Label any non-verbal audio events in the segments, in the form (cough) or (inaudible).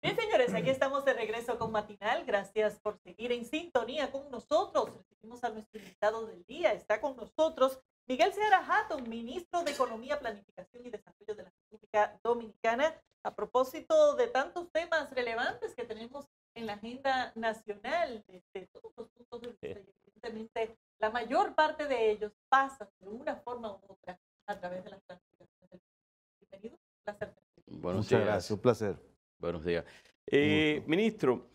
Bien, señores, aquí estamos de regreso con Matinal. Gracias por seguir en sintonía con nosotros. Recibimos a nuestro invitado del día. Está con nosotros Miguel Seara Hatton, ministro de Economía, Planificación y Desarrollo de la República Dominicana. A propósito de tantos temas relevantes que tenemos en la agenda nacional, desde todos los puntos de vista, y evidentemente la mayor parte de ellos pasan de una forma u otra a través de las planificaciones del Bienvenido, un placer. Buenos Muchas días. gracias, un placer. Buenos días. Eh, ministro,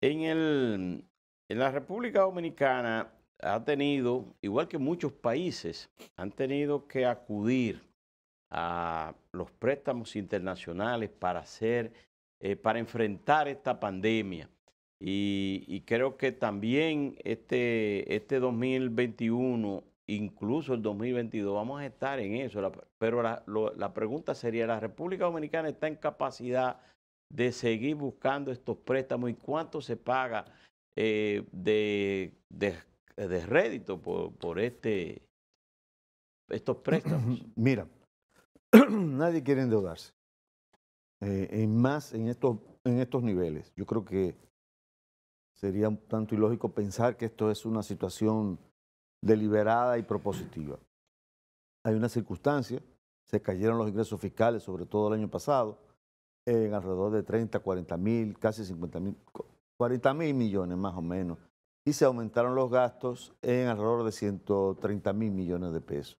en, el, en la República Dominicana ha tenido, igual que muchos países, han tenido que acudir a los préstamos internacionales para hacer, eh, para enfrentar esta pandemia. Y, y creo que también este, este 2021, incluso el 2022, vamos a estar en eso. La- pero la, lo- la pregunta sería, ¿la República Dominicana está en capacidad de seguir buscando estos préstamos y cuánto se paga eh, de, de, rédito por, por este, estos préstamos? (clears throat) Mira, (clears throat) nadie quiere endeudarse. Eh, en más en estos, en estos niveles. Yo creo que sería un tanto ilógico pensar que esto es una situación deliberada y propositiva. Hay una circunstancia, se cayeron los ingresos fiscales, sobre todo el año pasado, en alrededor de 30, 40 mil, casi 50 mil, 40 mil millones más o menos, y se aumentaron los gastos en alrededor de 130 mil millones de pesos.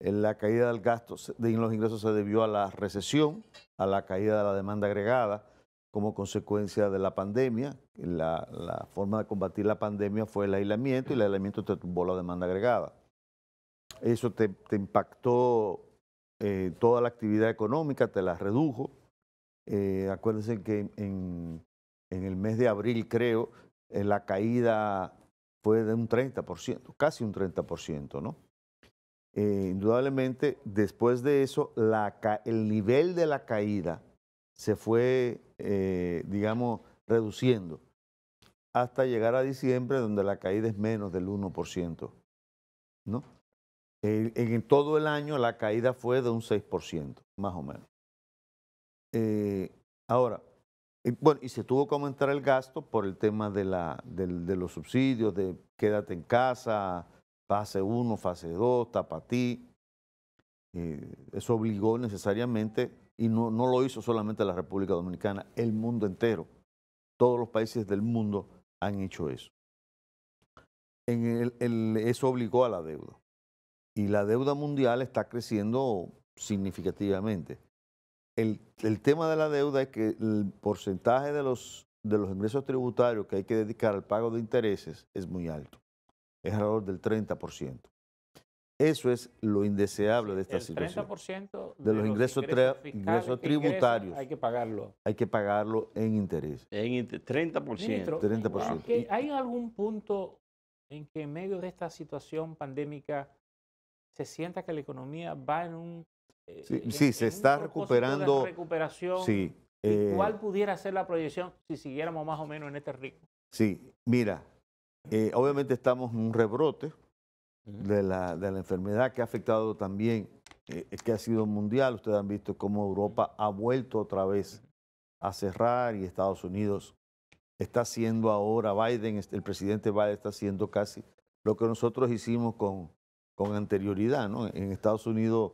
La caída del gasto de los ingresos se debió a la recesión, a la caída de la demanda agregada como consecuencia de la pandemia. La, forma de combatir la pandemia fue el aislamiento y el aislamiento te tumbó la demanda agregada. Eso te, te impactó eh, toda la actividad económica, te la redujo. Eh, acuérdense que en, en el mes de abril, creo, eh, la caída fue de un 30%, casi un 30%, ¿no? Eh, indudablemente, después de eso, el nivel de la caída se fue, digamos, reduciendo hasta llegar a diciembre, donde la caída es menos del 1%. ¿no? Eh, en todo el año la caída fue de un 6%, más o menos. Eh, ahora, bueno, y se tuvo que aumentar el gasto por el tema de, los subsidios, de quédate en casa, fase 1, fase 2, tapatí. Eh, eso obligó necesariamente, y no, lo hizo solamente la República Dominicana, el mundo entero. Todos los países del mundo han hecho eso. Eso obligó a la deuda. Y la deuda mundial está creciendo significativamente. El, el tema de la deuda es que el porcentaje de los, de los ingresos tributarios que hay que dedicar al pago de intereses es muy alto. Es alrededor del 30%. Eso es lo indeseable de esta el situación. 30% De los ingresos ingresos ingresan, tributarios. hay que pagarlo. Hay que pagarlo en interés. En int- 30%. Ministro, 30%. ¿que ¿hay algún punto en que en medio de esta situación pandémica se sienta que la economía va en un... eh, Sí, en- sí, se está propósito de recuperando- recuperación? Sí. ¿Y eh, ¿Cuál pudiera ser la proyección si siguiéramos más o menos en este ritmo? Sí, mira, eh, obviamente estamos en un rebrote de la, de la enfermedad que ha afectado también, eh, que ha sido mundial. Ustedes han visto cómo Europa ha vuelto otra vez a cerrar y Estados Unidos está haciendo ahora, Biden, este, el presidente Biden está haciendo casi lo que nosotros hicimos con, con anterioridad. ¿no? En Estados Unidos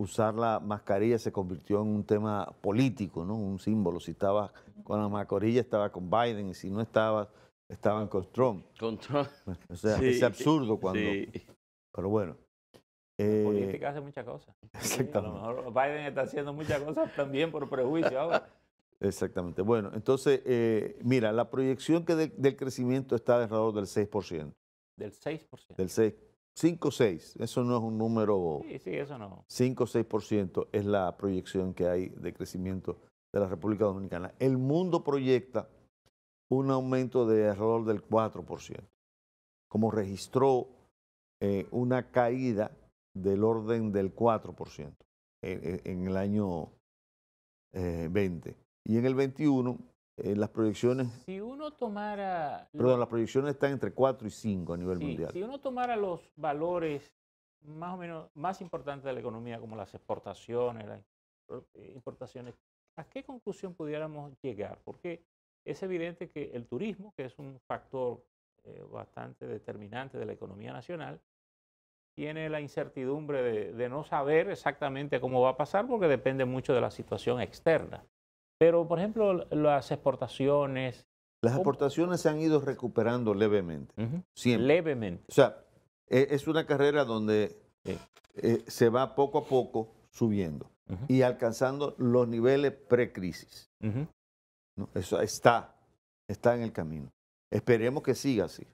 usar la mascarilla se convirtió en un tema político, ¿no? un símbolo. Si estabas con la mascarilla estaba con Biden y si no estabas, estaban con Trump. Control. O sea, Sí, es absurdo cuando... sí. Pero bueno. La eh, política hace muchas cosas. (laughs) Sí, a lo exactamente. mejor Biden está haciendo muchas cosas también por prejuicio ahora. Exactamente. Bueno, entonces, eh, mira, la proyección que del- del crecimiento está alrededor del 6%. Del 6%. Del 6, 5 6. Eso no es un número... Sí, sí, eso no. 5 o 6% es la proyección que hay de crecimiento de la República Dominicana. El mundo proyecta un aumento de alrededor del 4%, como registró eh, una caída del orden del 4% en, en- en el año eh, 20. Y en el 21, eh, las proyecciones, Si uno tomara... perdón, las proyecciones están entre 4 y 5 a nivel Sí, mundial. Si uno tomara los valores más o menos más importantes de la economía, como las exportaciones, las eh, importaciones, ¿a qué conclusión pudiéramos llegar? Porque es evidente que el turismo, que es un factor eh, bastante determinante de la economía nacional, tiene la incertidumbre de, de, no saber exactamente cómo va a pasar porque depende mucho de la situación externa. Pero, por ejemplo, las exportaciones... Las exportaciones se han ido recuperando levemente. Uh -huh. Siempre. Levemente. O sea, es una carrera donde sí. eh, se va poco a poco subiendo uh -huh. y alcanzando los niveles pre-crisis. Uh -huh. ¿no? Eso está, está en el camino. Esperemos que siga así.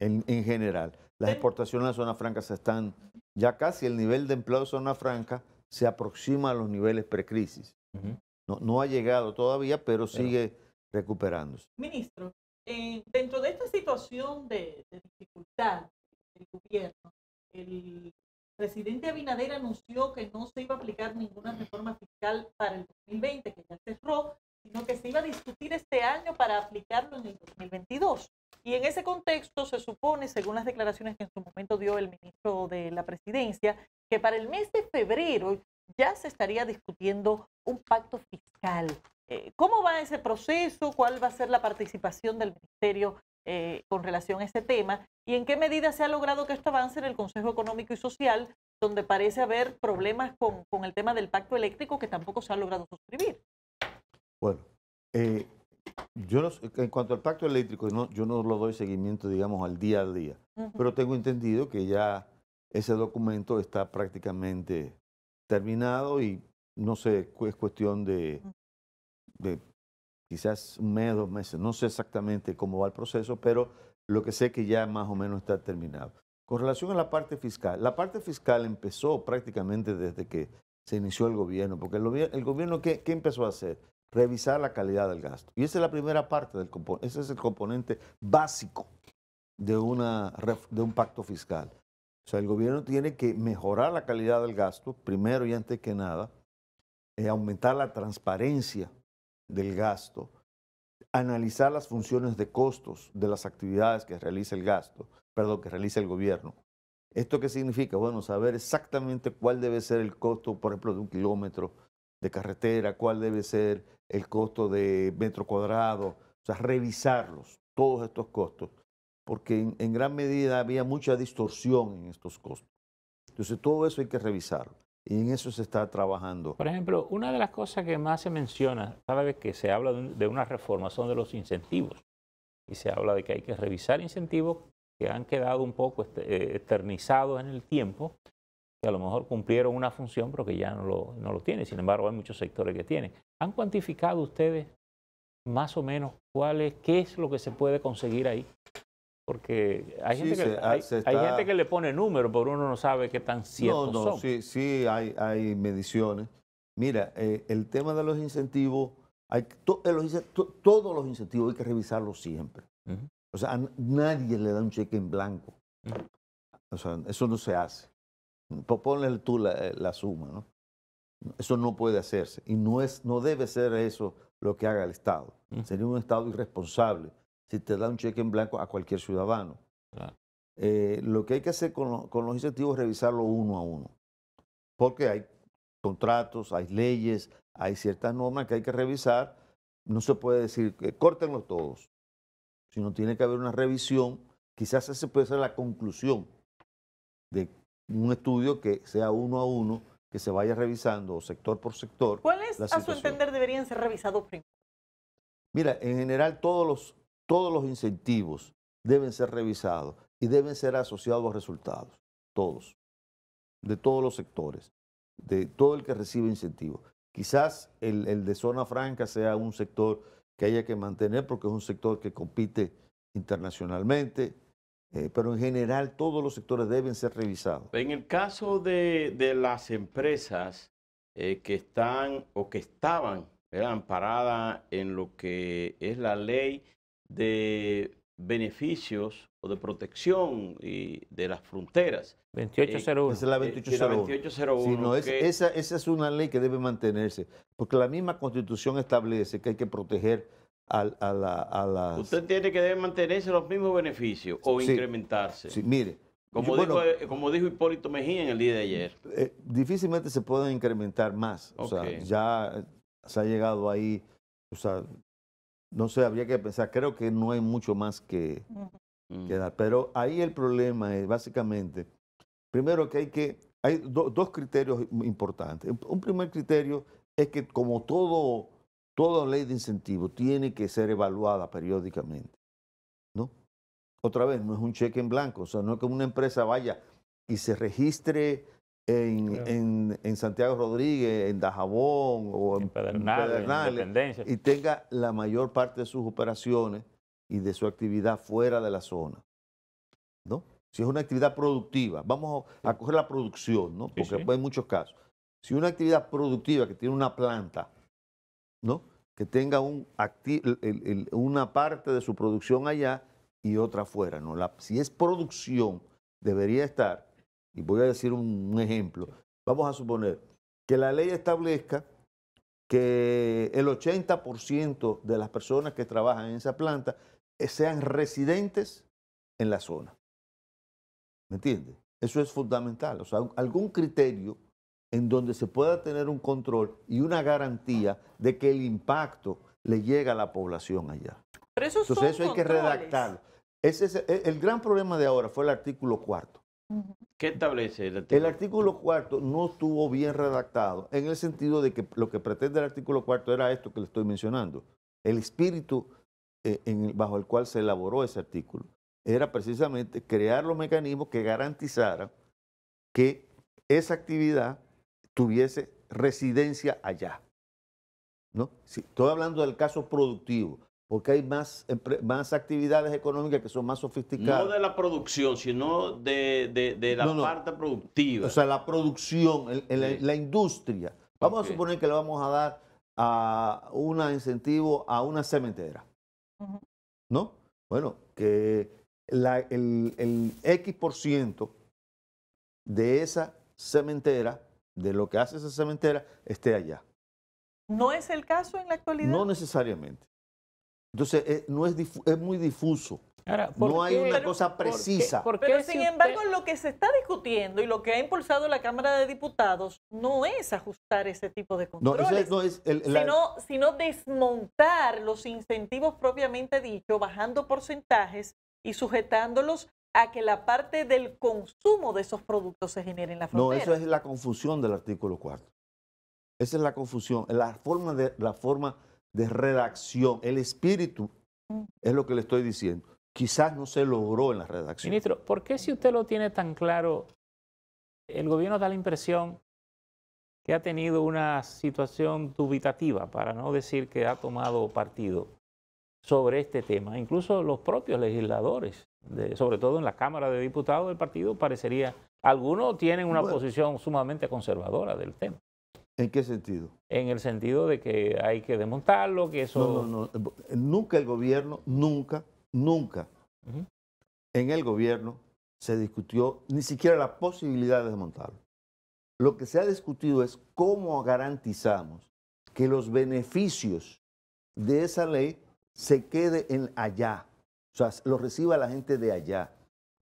En, en, general, las exportaciones a la zona franca se están ya casi el nivel de empleo de zona franca se aproxima a los niveles pre-crisis. No, no, ha llegado todavía, pero sigue recuperándose. Ministro, eh, dentro de esta situación de, de dificultad del gobierno, el presidente Abinader anunció que no se iba a aplicar ninguna reforma fiscal para el 2020, que ya cerró, sino que se iba a discutir este año para aplicarlo en el 2022. Y en ese contexto se supone, según las declaraciones que en su momento dio el ministro de la presidencia, que para el mes de febrero ya se estaría discutiendo un pacto fiscal. Eh, ¿Cómo va ese proceso? ¿Cuál va a ser la participación del ministerio eh, con relación a este tema? ¿Y en qué medida se ha logrado que esto avance en el Consejo Económico y Social, donde parece haber problemas con, con el tema del pacto eléctrico que tampoco se ha logrado suscribir? Bueno, eh, yo no, en cuanto al pacto eléctrico, no, yo no lo doy seguimiento, digamos, al día a día, uh -huh. pero tengo entendido que ya ese documento está prácticamente terminado y no sé, es cuestión de, de quizás un mes, dos meses, no sé exactamente cómo va el proceso, pero lo que sé que ya más o menos está terminado. Con relación a la parte fiscal, la parte fiscal empezó prácticamente desde que se inició el gobierno, porque el, gobierno, el gobierno ¿qué, ¿qué, empezó a hacer? Revisar la calidad del gasto. Y esa es la primera parte del componente, ese es el componente básico de, una, de un pacto fiscal. O sea, el gobierno tiene que mejorar la calidad del gasto, primero y antes que nada, eh, aumentar la transparencia del gasto, analizar las funciones de costos de las actividades que realiza el gasto, perdón, que realiza el gobierno. ¿Esto qué significa? Bueno, saber exactamente cuál debe ser el costo, por ejemplo, de un kilómetro de carretera, cuál debe ser el costo de metro cuadrado, o sea, revisarlos, todos estos costos, porque en, gran medida había mucha distorsión en estos costos. Entonces, todo eso hay que revisarlo. Y en eso se está trabajando. Por ejemplo, una de las cosas que más se menciona cada vez que se habla de una reforma son de los incentivos. Y se habla de que hay que revisar incentivos que han quedado un poco eh, eternizados en el tiempo, que a lo mejor cumplieron una función, pero que ya no lo, no lo tienen. Sin embargo, hay muchos sectores que tienen. ¿Han cuantificado ustedes más o menos cuál es, qué es lo que se puede conseguir ahí? Porque hay, sí, gente, que, se, hay, está... hay gente que le pone números, pero uno no sabe qué tan ciertos no, no, son. Sí, sí hay, hay mediciones. Mira, eh, el tema de los incentivos, hay, to, los, to, todos los incentivos hay que revisarlos siempre. Uh -huh. O sea, a nadie le da un cheque en blanco. Uh -huh. O sea, eso no se hace. Ponle tú la, eh, la, suma, ¿no? Eso no puede hacerse. Y no, es, no debe ser eso lo que haga el Estado. Uh -huh. Sería un Estado irresponsable si te da un cheque en blanco a cualquier ciudadano. Claro. Eh, lo que hay que hacer con, lo, con, los incentivos es revisarlo uno a uno. Porque hay contratos, hay leyes, hay ciertas normas que hay que revisar. No se puede decir que córtenlos todos, sino tiene que haber una revisión. Quizás esa puede ser la conclusión de un estudio que sea uno a uno, que se vaya revisando sector por sector. ¿Cuáles, a su entender, deberían ser revisados primero? Mira, en general todos los todos los incentivos deben ser revisados y deben ser asociados a resultados, todos, de todos los sectores, de todo el que recibe incentivos. Quizás el, de zona franca sea un sector que haya que mantener porque es un sector que compite internacionalmente, eh, pero en general todos los sectores deben ser revisados. En el caso de, de las empresas eh, que están o que estaban amparadas en lo que es la ley de beneficios o de protección y de las fronteras. 2801. Eh, esa es la 2801. La 2801 sí, no, es, que... esa, esa, es una ley que debe mantenerse, porque la misma constitución establece que hay que proteger a, a, la, a las... Usted entiende que deben mantenerse los mismos beneficios o sí, incrementarse. Sí, mire. Como, yo, dijo, bueno, como dijo Hipólito Mejía en el día de ayer. Eh, difícilmente se pueden incrementar más. Okay. O sea, ya se ha llegado ahí, o sea, no sé, habría que pensar, creo que no hay mucho más que. Mm. que dar. Pero ahí el problema es básicamente, primero que hay que, hay do- dos criterios importantes. Un- Un primer criterio es que como todo, toda ley de incentivo tiene que ser evaluada periódicamente, ¿no? Otra vez, no es un cheque en blanco, o sea, no es que una empresa vaya y se registre en, Claro. en- en Santiago Rodríguez, en Dajabón o en, En Pedernales, en y tenga la mayor parte de sus operaciones y de su actividad fuera de la zona. ¿No? Si es una actividad productiva, vamos a coger la producción, ¿no? Porque sí. hay muchos casos. Si una actividad productiva que tiene una planta, ¿no? Que tenga un acti- el- el- el- una parte de su producción allá y otra afuera, ¿no? La- si es producción, debería estar, y voy a decir un, un ejemplo, vamos a suponer que la ley establezca que el 80% de las personas que trabajan en esa planta eh, sean residentes en la zona. ¿Me entiendes? Eso es fundamental. O sea, algún criterio en donde se pueda tener un control y una garantía de que el impacto le llega a la población allá. Pero Entonces eso hay que redactarlo. Ese es el, el gran problema de ahora fue el artículo cuarto. ¿Qué establece el El artículo? artículo cuarto no estuvo bien redactado en el sentido de que lo que pretende el artículo cuarto era esto que le estoy mencionando. El espíritu eh, en bajo el cual se elaboró ese artículo era precisamente crear los mecanismos que garantizaran que esa actividad tuviese residencia allá. ¿no? Sí, estoy hablando del caso productivo, porque hay más, más actividades económicas que son más sofisticadas. No de la producción, sino de, de- de la No, no. parte productiva. O sea, la producción, el- el- Sí. la industria. Vamos a suponer que le vamos a dar a un incentivo a una cementera. ¿no? Bueno, que la- el, el X por ciento de esa cementera, de lo que hace esa cementera, esté allá. ¿No es el caso en la actualidad? No necesariamente. Entonces, eh, no es, es muy difuso. Ahora, ¿por No hay qué- una Pero- cosa por qué- precisa. por qué Pero si sin usted- embargo, lo que se está discutiendo y lo que ha impulsado la Cámara de Diputados no es ajustar ese tipo de No, controles, eso es- no es el- la- sino, sino desmontar los incentivos propiamente dicho, bajando porcentajes y sujetándolos a que la parte del consumo de esos productos se genere en la No, frontera. eso es la confusión del artículo cuarto. Esa es la confusión, la forma de, la forma de redacción, el espíritu, Mm. es lo que le estoy diciendo. Quizás no se logró en la redacción. Ministro, ¿por qué si usted lo tiene tan claro, el gobierno da la impresión que ha tenido una situación dubitativa, para no decir que ha tomado partido sobre este tema? Incluso los propios legisladores, de- sobre todo en la Cámara de Diputados del partido, parecería, algunos tienen una Bueno. posición sumamente conservadora del tema, ¿En qué sentido? en el sentido de que hay que desmontarlo, que eso... No, no, no. Nunca el gobierno, nunca, nunca en el gobierno se discutió ni siquiera la posibilidad de desmontarlo. Lo que se ha discutido es cómo garantizamos que los beneficios de esa ley se quede en allá, o sea, lo reciba la gente de allá,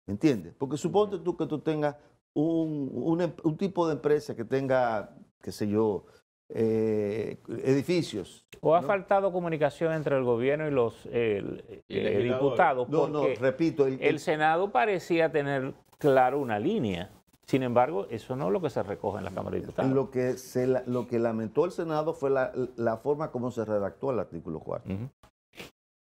¿me entiendes? Porque suponte tú que tú tengas un, un em- un tipo de empresa que tenga, qué sé yo, eh, edificios. ¿O ha ¿no? faltado comunicación entre el gobierno y los Y eh, diputados? No, no, repito, el- el Senado parecía tener claro una línea. Sin embargo, eso no es lo que se recoge en la Cámara de Diputados. Lo que, se, lo que lamentó el Senado fue la, la forma como se redactó el artículo 4, Ujú.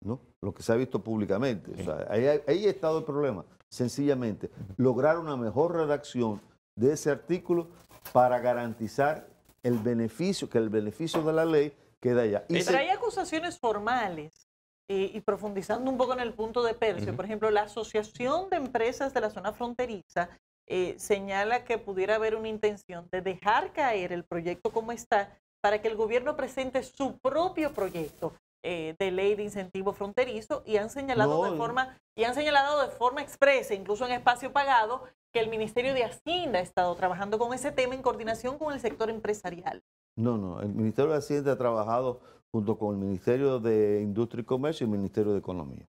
¿no? Lo que se ha visto públicamente. Sí. O sea, ahí, ahí ha estado el problema. Sencillamente, lograr una mejor redacción de ese artículo para garantizar el beneficio, que el beneficio de la ley quede allá. Y Pero se- hay acusaciones formales. eh, y profundizando un poco en el punto de Percio, por ejemplo, la Asociación de Empresas de la Zona Fronteriza eh, señala que pudiera haber una intención de dejar caer el proyecto como está para que el gobierno presente su propio proyecto eh, de ley de incentivo fronterizo y han señalado No, de forma y han señalado de forma expresa, incluso en espacio pagado, que el Ministerio de Hacienda ha estado trabajando con ese tema en coordinación con el sector empresarial. No, no, el Ministerio de Hacienda ha trabajado junto con el Ministerio de Industria y Comercio y el Ministerio de Economía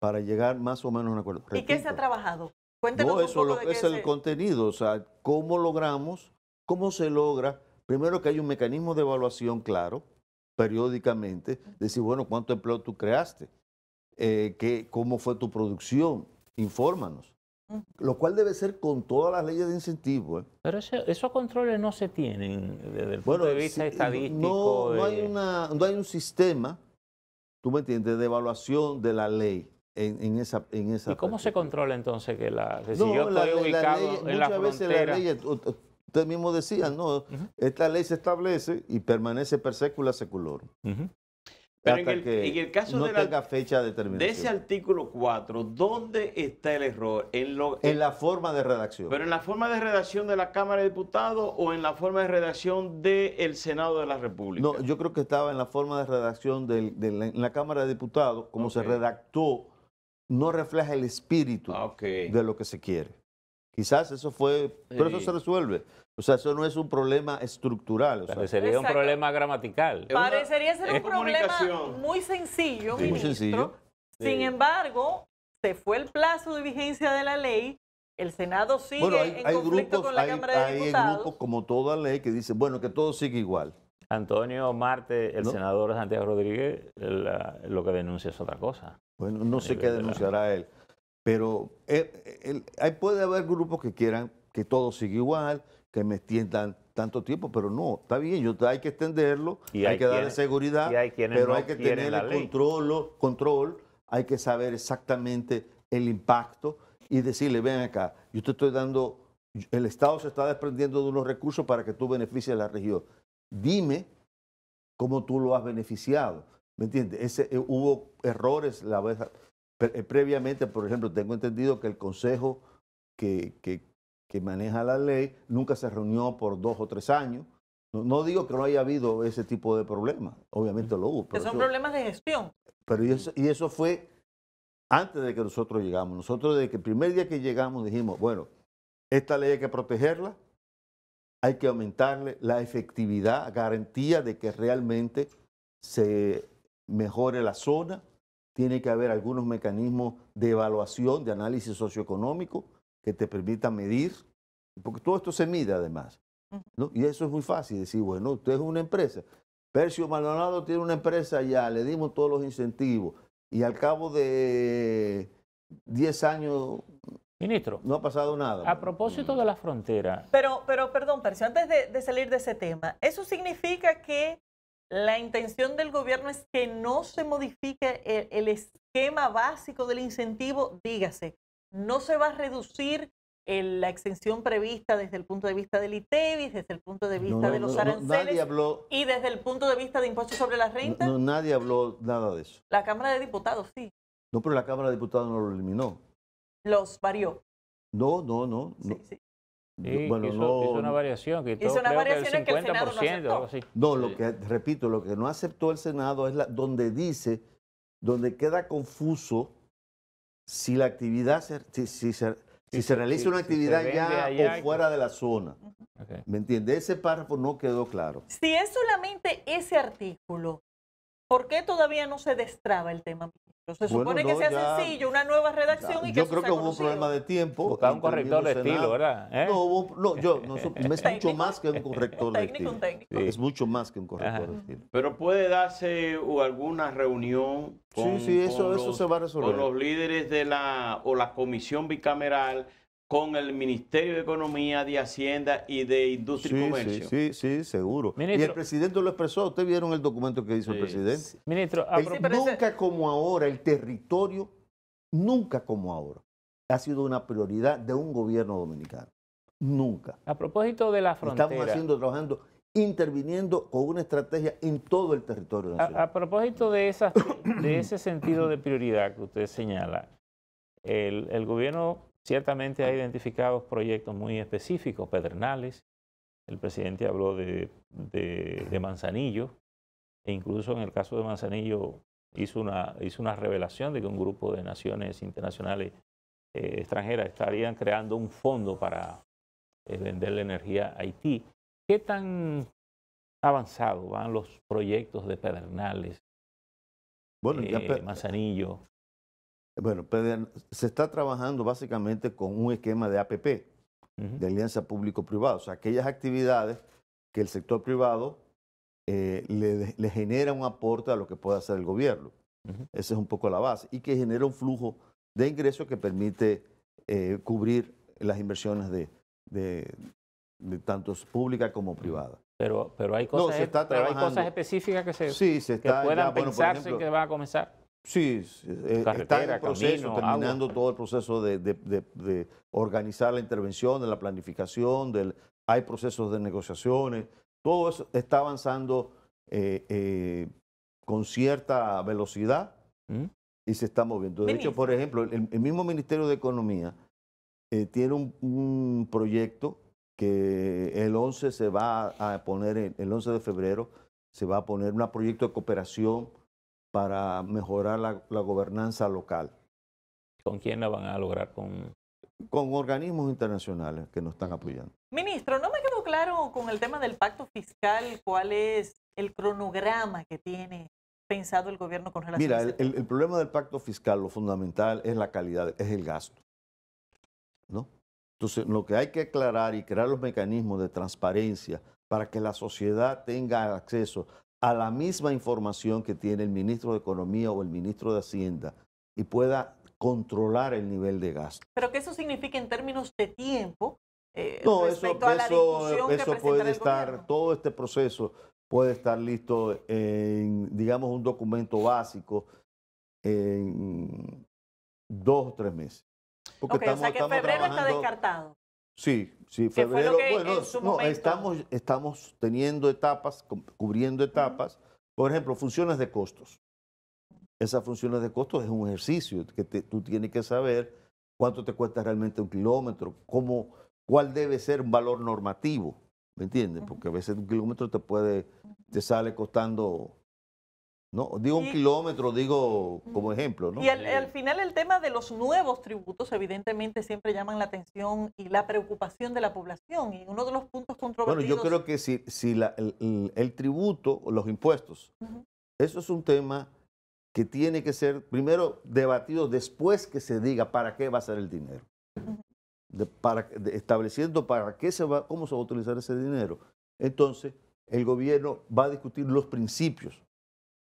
para llegar más o menos a un acuerdo. ¿Y qué se ha trabajado? Cuéntenos No, un eso poco lo de que qué es el contenido, o sea, cómo logramos, cómo se logra primero que hay un mecanismo de evaluación claro, periódicamente, decir, bueno, ¿cuánto empleo tú creaste? Eh, ¿qué- ¿Cómo fue tu producción? Infórmanos. Lo cual debe ser con todas las leyes de incentivo. ¿eh? Pero ese- esos controles no se tienen desde el Bueno, punto de vista estadístico. no, no, hay una, no hay un sistema, tú me entiendes, de evaluación de la ley en, en esa, en esa ¿Y cómo se controla entonces que la que si No, yo la- estoy la ubicado ley- en la muchas veces frontera? la ley, usted mismo decía, no, esta ley se establece y permanece per secula seculorum. Ujú. Pero en el- que en el caso no de la- tenga fecha de ese artículo 4, ¿dónde está el error? En lo, en la forma de redacción. ¿Pero en la forma de redacción de la Cámara de Diputados o en la forma de redacción del Senado de la República? No, yo creo que estaba en la forma de redacción del- de la, en la Cámara de Diputados, como se redactó, no refleja el espíritu Ah, de lo que se quiere. Quizás eso fue, pero eso se resuelve. O sea, eso no es un problema estructural. o sea, Parecería un problema gramatical. Parecería ser un problema muy sencillo, Sí. Muy ministro. sencillo. Sin Sí. embargo, se fue el plazo de vigencia de la ley, el Senado sigue bueno, hay, en hay conflicto grupos, con la hay, Cámara de hay Diputados. grupos como toda ley que dicen, bueno, que todo sigue igual. Antonio Marte, el ¿No? senador Santiago Rodríguez, la- lo que denuncia es otra cosa. Bueno, no sé qué de la- denunciará él, pero eh, el- hay- puede haber grupos que quieran que todo siga igual, que me extiendan tanto tiempo, pero no, está bien, yo, hay que extenderlo, Y hay, hay que darle seguridad, hay pero no hay que tener el control, control, hay que saber exactamente el impacto y decirle, ven acá, yo te estoy dando, el Estado se está desprendiendo de unos recursos para que tú beneficies a la región. Dime cómo tú lo has beneficiado. ¿Me entiendes? Ese, eh, hubo errores la vez, pre- eh, previamente, por ejemplo, tengo entendido que el Consejo que, que- que maneja la ley nunca se reunió por dos o tres años. No, no digo que no haya habido ese tipo de problemas, obviamente lo hubo. que Pero son eso, problemas de gestión. pero y eso, y eso fue antes de que nosotros llegamos. Nosotros desde que el primer día que llegamos dijimos, bueno, esta ley hay que protegerla, hay que aumentarle la efectividad, garantía de que realmente se mejore la zona, tiene que haber algunos mecanismos de evaluación, de análisis socioeconómico que te permitan medir, porque todo esto se mide además. ¿no? Y eso es muy fácil, decir, bueno, usted es una empresa. Percio Maldonado tiene una empresa ya, le dimos todos los incentivos y al cabo de 10 años Ministro, no ha pasado nada. a propósito de la frontera, Pero, pero perdón, Percio, antes de, de salir de ese tema, ¿eso significa que la intención del gobierno es que no se modifique el, el esquema básico del incentivo? Dígase, no se va a reducir el- la exención prevista desde el punto de vista del ITEVIS, desde el punto de No, vista no, de los no, no, aranceles nadie habló, y desde el punto de vista de impuestos sobre la no, renta. no, nadie habló nada de eso. La Cámara de Diputados sí, No, pero la Cámara de Diputados no lo eliminó. los varió. No, no, no. Sí, no. sí. sí, bueno, hizo, no, hizo una variación, que Hizo unas variaciones que el Senado no 50%, algo así. No, Sí. lo que, repito, lo que no aceptó el Senado es la, donde dice, donde queda confuso si la actividad, se, si, si se, si realiza si- una actividad ya allá o fuera de la zona. ¿Me entiende? Ese párrafo no quedó claro. Si es solamente ese artículo, ¿por qué todavía no se destraba el tema? Se Bueno, supone que no, sea ya- sencillo, una nueva redacción y que Yo creo que hubo un conocido. problema de tiempo. Buscaba un corrector de estilo. ¿verdad? ¿Eh? No, hubo- no, yo, no, (laughs) es mucho más que un corrector Un de técnico, un estilo. técnico. Sí. Es mucho más que un corrector Ajá. de estilo. Pero puede darse o alguna reunión con, sí, sí, eso, con eso los, se va a resolver. con los líderes de la o la comisión bicameral, con el Ministerio de Economía, de Hacienda y de Industria y Comercio. sí, sí, sí, seguro. Y el presidente lo expresó. ¿Ustedes vieron el documento que hizo el presidente? Ministro, a El- ese- nunca como ahora, el territorio, nunca como ahora, ha sido una prioridad de un gobierno dominicano. Nunca. a propósito de la Estamos frontera, haciendo, trabajando, interviniendo con una estrategia en todo el territorio a, nacional. a propósito de, esas, de ese sentido de prioridad que usted señala, el, el gobierno ciertamente ha identificado proyectos muy específicos, pedernales. El presidente habló de, de- de Manzanillo, e incluso en el caso de Manzanillo hizo una, hizo una revelación de que un grupo de naciones internacionales eh, extranjeras estarían creando un fondo para eh, venderle energía a Haití. ¿Qué tan avanzados van los proyectos de Pedernales, Bueno, ya eh, pe- Manzanillo? Bueno, se está trabajando básicamente con un esquema de APP, de alianza público-privada. O sea, aquellas actividades que el sector privado eh, le, le genera un aporte a lo que puede hacer el gobierno. Esa es un poco la base. Y que genera un flujo de ingresos que permite eh, cubrir las inversiones de, de, de tanto públicas como privadas. Pero, pero hay No, cosas, se está pero hay cosas específicas que, se, Sí, se que está puedan ya, bueno, por pensarse ejemplo, que van a comenzar. Sí, eh, está en el proceso, camino, terminando agua. todo el proceso de, de- de- de organizar la intervención, de la planificación, del, hay procesos de negociaciones, todo eso está avanzando eh, eh, con cierta velocidad ¿Mm? y se está moviendo. De hecho, por ejemplo, el, el mismo Ministerio de Economía tiene un, un proyecto que el 11 se va a poner, el 11 de febrero, se va a poner un proyecto de cooperación para mejorar la, la gobernanza local ¿Con quién la van a lograr? Con, con organismos internacionales que nos están apoyando. Ministro, no me quedó claro con el tema del pacto fiscal cuál es el cronograma que tiene pensado el gobierno con relación Mira, a el, ese el- tema. el problema del pacto fiscal, lo fundamental es la calidad, es el gasto. ¿no? Entonces, lo que hay que aclarar y crear los mecanismos de transparencia para que la sociedad tenga acceso a la misma información que tiene el ministro de Economía o el ministro de Hacienda y pueda controlar el nivel de gasto. Pero que eso significa en términos de tiempo eh, No, eso, a la que puede el estar, gobierno. todo este proceso puede estar listo en, digamos, un documento básico en dos o tres meses. Porque Ok, o sea que febrero está descartado. Sí, sí, Que fue lo febrero. que bueno, en su no, momento- estamos, estamos teniendo etapas, cu- cubriendo etapas. Por ejemplo, funciones de costos. Esas funciones de costos es un ejercicio que te- tú tienes que saber cuánto te cuesta realmente un kilómetro, cómo, cuál debe ser un valor normativo, ¿me entiendes? Porque a veces un kilómetro te puede, te sale costando, no, digo un kilómetro, digo como ejemplo, ¿no? Y al, al final el tema de los nuevos tributos evidentemente siempre llaman la atención y la preocupación de la población. Y uno de los puntos Bueno, controvertidos... yo creo que si, si la- el, el- el tributo o los impuestos, eso es un tema que tiene que ser primero debatido después que se diga para qué va a ser el dinero. De- para, de- estableciendo para qué se va, cómo se va a utilizar ese dinero. Entonces, el gobierno va a discutir los principios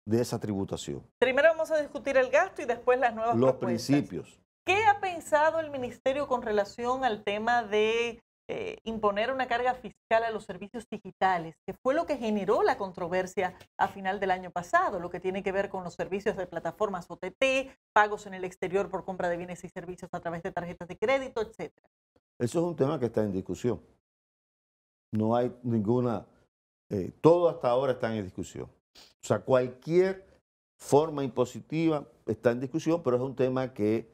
de esa tributación. Primero vamos a discutir el gasto y después las nuevas Los propuestas. principios. ¿Qué ha pensado el ministerio con relación al tema de eh, imponer una carga fiscal a los servicios digitales, que fue lo que generó la controversia a final del año pasado, lo que tiene que ver con los servicios de plataformas OTT, pagos en el exterior por compra de bienes y servicios a través de tarjetas de crédito, etcétera? Eso es un tema que está en discusión. No hay ninguna, eh, todo hasta ahora está en discusión. O sea, cualquier forma impositiva está en discusión, pero es un tema que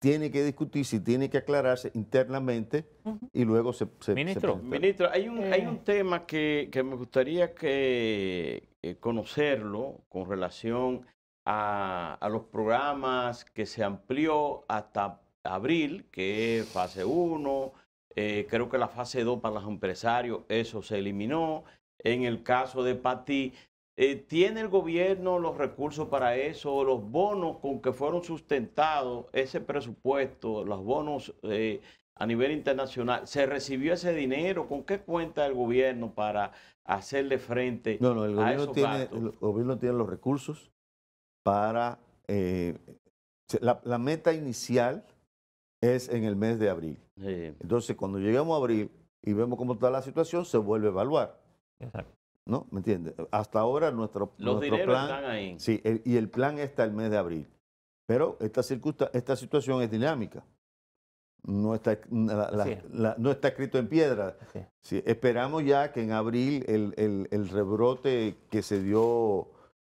tiene que discutirse y tiene que aclararse internamente y luego se... se- Ministro. Ministro, hay un, hay Eh. un tema que, que me gustaría que eh, conocerlo con relación a, a los programas que se amplió hasta abril, que es fase 1, creo que la fase 2 para los empresarios, eso se eliminó. En el caso de Pati, eh, ¿tiene el gobierno los recursos para eso? ¿Los bonos con que fueron sustentados ese presupuesto, los bonos eh, a nivel internacional, ¿se recibió ese dinero? ¿Con qué cuenta el gobierno para hacerle frente? No, no, el a gobierno, esos tiene, gastos? el gobierno tiene los recursos para... eh, la, la meta inicial es en el mes de abril. Entonces, cuando lleguemos a abril y vemos cómo está la situación, se vuelve a evaluar. Exacto. ¿No? ¿Me entiendes? Hasta ahora nuestro, los nuestro dineros plan... están ahí. Sí, el- y el plan está el mes de abril. Pero esta, circunsta- esta situación es dinámica. No está, la- la- Así es. la- no está escrito en piedra. Así es. Sí, esperamos ya que en abril el, el- el rebrote que se dio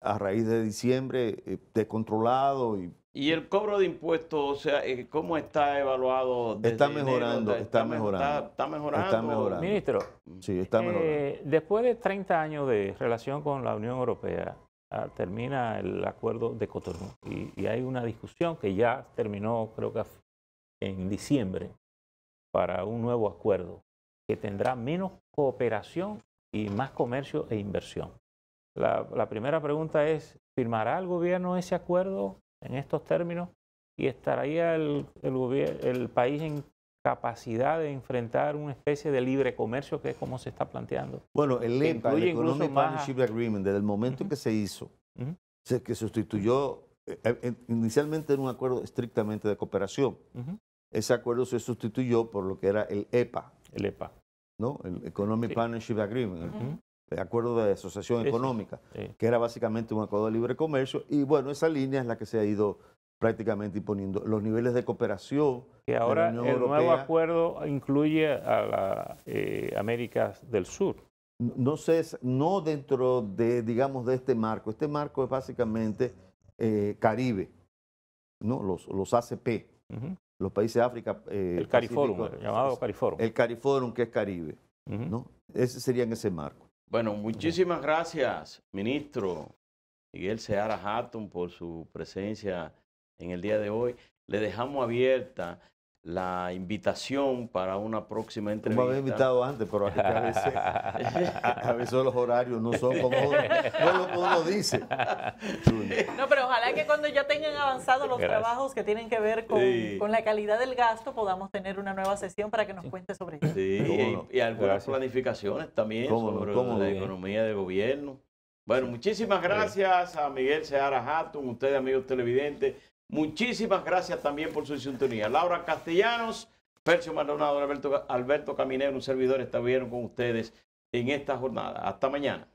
a raíz de diciembre eh, esté controlado y Y el cobro de impuestos, o sea, eh, ¿cómo está evaluado? desde Está enero? mejorando, está me- mejorando. Está, está mejorando. Está mejorando. Ministro, sí, está mejorando. eh, después de 30 años de relación con la Unión Europea, ah, termina el acuerdo de Cotonou y, y hay una discusión que ya terminó, creo que en diciembre, para un nuevo acuerdo que tendrá menos cooperación y más comercio e inversión. La, la primera pregunta es, ¿firmará el gobierno ese acuerdo en estos términos? ¿Y estaría el, el, el país en capacidad de enfrentar una especie de libre comercio que es como se está planteando. Bueno, el EPA, el Economic Partnership Agreement, desde el momento en que se hizo, Ujú, se, que sustituyó, eh, eh, inicialmente era un acuerdo estrictamente de cooperación. Ese acuerdo se sustituyó por lo que era el EPA, El EPA. ¿no? El Economic Sí. Partnership Agreement, el acuerdo de asociación Sí, económica, sí. que era básicamente un acuerdo de libre comercio. Y bueno, esa línea es la que se ha ido prácticamente imponiendo. Los niveles de cooperación Que ahora Unión el nuevo acuerdo incluye a la eh, América del Sur. no sé, no dentro de, digamos, de este marco. Este marco es básicamente eh, Caribe, ¿no? Los, los ACP, los países de África. eh, El Cariforum, Pacífico, el llamado Cariforum. El Cariforum, que es Caribe. ¿no? Ese sería en ese marco. Bueno, muchísimas gracias, ministro Miguel Seara Hatton, por su presencia en el día de hoy. Le dejamos abierta la invitación para una próxima Como entrevista. había invitado antes, pero a veces, a, veces los horarios no son como uno, no lo uno dice. No, pero ojalá que cuando ya tengan avanzados los Gracias. trabajos que tienen que ver con, Sí. con la calidad del gasto, podamos tener una nueva sesión para que nos cuente sobre ello. Sí, ¿Cómo y, y algunas Gracias. planificaciones también sobre ¿Cómo la no? economía de gobierno. Bueno, muchísimas gracias a Miguel Seara Hatton, ustedes amigos televidentes. Muchísimas gracias también por su sintonía. Laura Castellanos, Percio Maldonado, Alberto, Alberto Caminero, un servidor, estuvieron con ustedes en esta jornada. Hasta mañana.